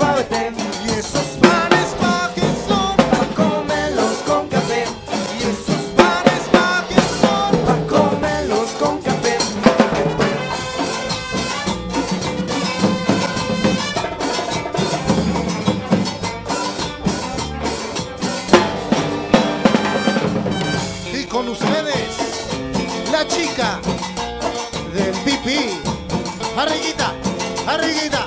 Y esos panes pa' que son, pa' con café. Y esos panes pa' que son, pa' con café. Y con ustedes, la chica de pipí. Barriguita, barriguita.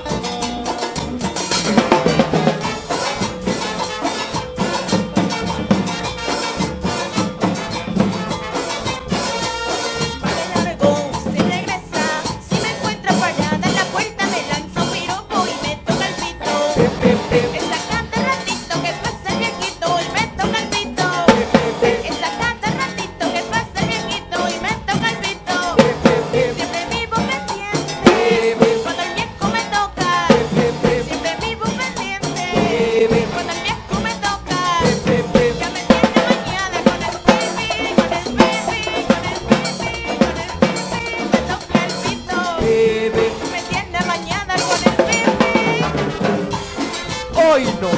Hoy no más.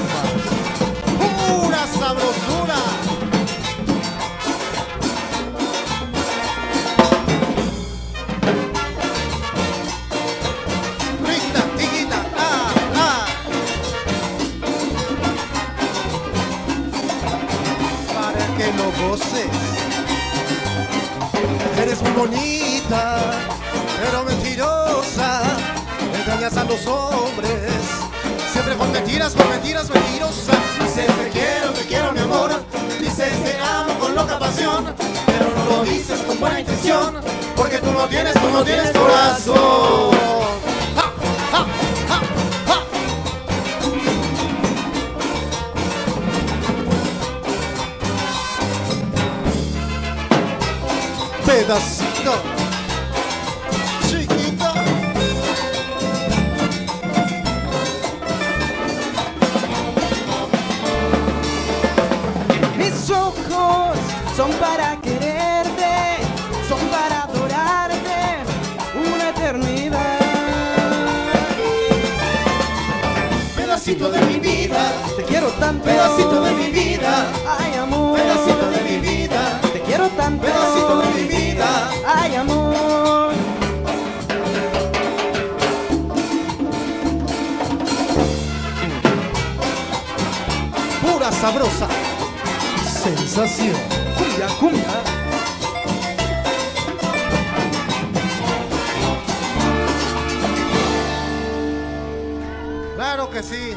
Pura sabrosura. Rita, tiquita, ah, ah. Para que lo goces. Eres muy bonita, pero mentirosa. Engañas a los hombres. Siempre con mentiras, con mentiras, mentirosa. Dices te quiero, te quiero mi amor. Dices te amo con loca pasión. Pero no lo dices con buena intención. Porque tú no tienes, tú no tienes corazón. Pedacito. Ojos son para quererte, son para adorarte una eternidad. Pedacito de mi vida. Te quiero tanto, Pedacito de mi vida. ay amor. Pedacito de mi vida. Te quiero tanto, Pedacito de mi vida. ay amor. Pura sabrosa. Sensación. Cumbia, cumbia. Claro que sí.